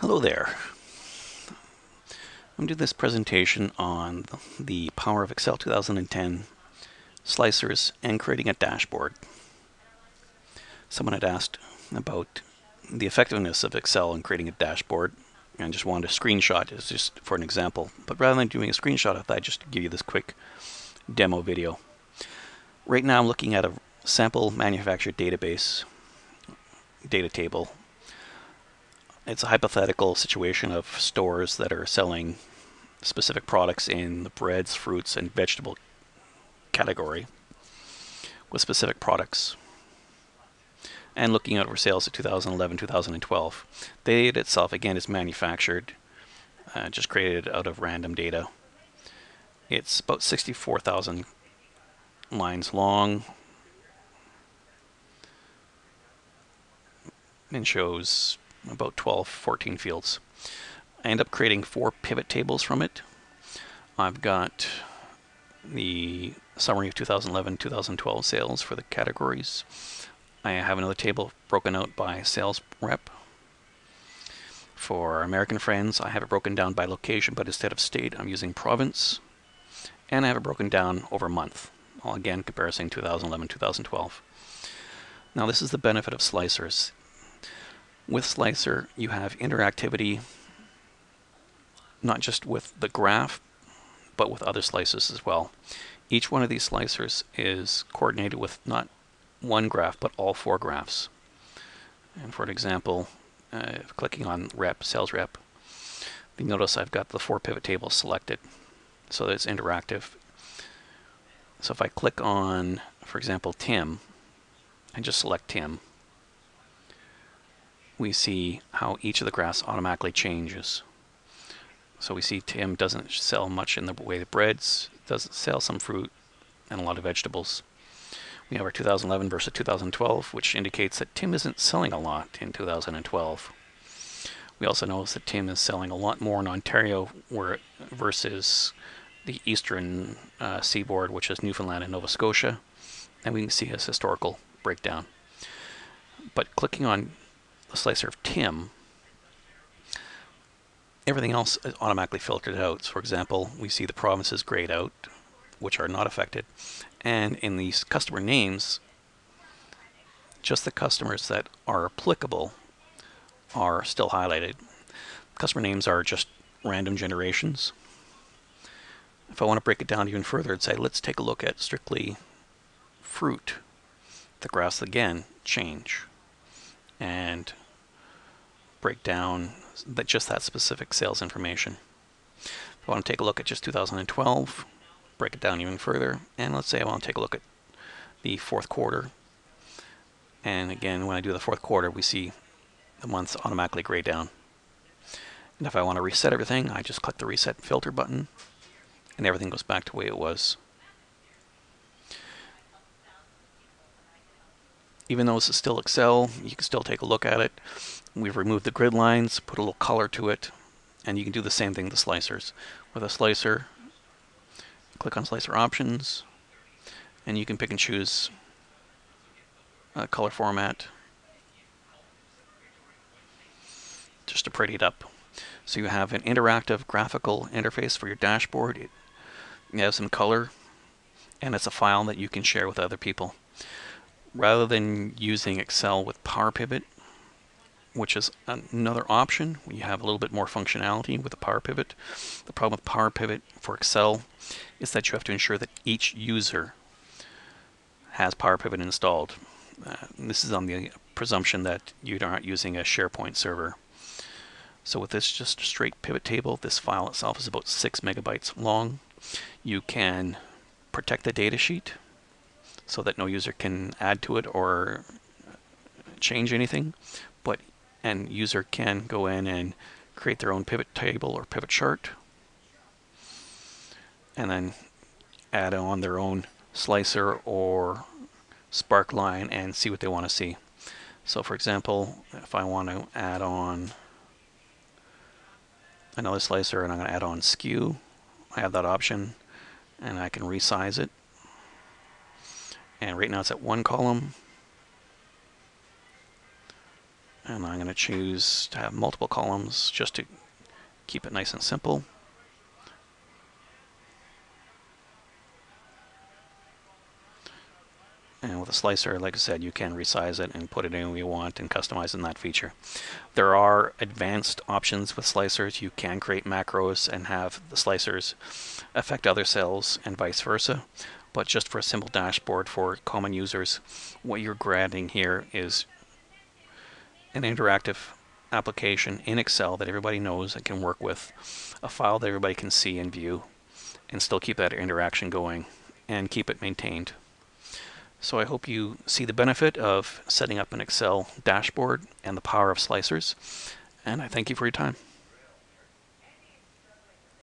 Hello there. I'm doing this presentation on the power of Excel 2010 slicers and creating a dashboard. Someone had asked about the effectiveness of Excel in creating a dashboard and just wanted a screenshot as just for an example. But rather than doing a screenshot of that, just give you this quick demo video. Right now I'm looking at a sample manufactured database data table. It's a hypothetical situation of stores that are selling specific products in the breads, fruits, and vegetable category with specific products. And looking at over sales of 2011 2012 the data itself again is manufactured uh, just created out of random data. It's about 64,000 lines long and shows about 12 14 fields I end up creating four pivot tables from it I've got the summary of 2011-2012 sales for the categories. I have another table broken out by sales rep. For American friends, I have it broken down by location, but instead of state, I'm using province. And I have it broken down over month. Again, comparison 2011-2012. Now this is the benefit of slicers. With Slicer, you have interactivity not just with the graph, but with other slices as well. Each one of these slicers is coordinated with not one graph, but all four graphs. And for an example, uh, clicking on rep, sales rep, you notice I've got the four pivot tables selected so that it's interactive. So if I click on, for example, Tim, and just select Tim, we see how each of the graphs automatically changes. So we see Tim doesn't sell much in the way of breads, does sell some fruit and a lot of vegetables. We have our 2011 versus 2012, which indicates that Tim isn't selling a lot in 2012. We also notice that Tim is selling a lot more in Ontario where, versus the eastern uh, seaboard, which is Newfoundland and Nova Scotia. And we can see his historical breakdown. But clicking on the slicer of Tim, everything else is automatically filtered out. So for example, we see the provinces grayed out, which are not affected. And in these customer names, just the customers that are applicable are still highlighted. Customer names are just random generations. If I want to break it down even further and say, let's take a look at strictly fruit, the graphs again change. And break down that just that specific sales information. If I want to take a look at just 2012, break it down even further, and let's say I want to take a look at the fourth quarter. And again, when I do the fourth quarter, we see the months automatically gray down. And if I want to reset everything, I just click the reset filter button, and everything goes back to the way it was. Even though this is still Excel, you can still take a look at it. We've removed the grid lines, put a little color to it, and you can do the same thing with the slicers. With a slicer, click on slicer options, and you can pick and choose a color format just to pretty it up. So you have an interactive graphical interface for your dashboard. It, you have some color, and it's a file that you can share with other people. Rather than using Excel with Power Pivot, which is another option. We have a little bit more functionality with the Power Pivot. The problem with Power Pivot for Excel is that you have to ensure that each user has Power Pivot installed. Uh, this is on the presumption that you aren't using a SharePoint server. So with this just straight pivot table, this file itself is about six megabytes long. You can protect the data sheet so that no user can add to it or change anything But and user can go in and create their own pivot table or pivot chart and then add on their own slicer or spark line and see what they want to see. So for example, if I want to add on another slicer and I'm going to add on SKU, I have that option and I can resize it. And right now it's at one column And I'm going to choose to have multiple columns just to keep it nice and simple. And with a slicer, like I said, you can resize it and put it in where you want and customize in that feature. There are advanced options with slicers. You can create macros and have the slicers affect other cells and vice versa. But just for a simple dashboard for common users, what you're grabbing here is an interactive application in Excel that everybody knows and can work with, a file that everybody can see and view, and still keep that interaction going and keep it maintained. So I hope you see the benefit of setting up an Excel dashboard and the power of slicers. And I thank you for your time.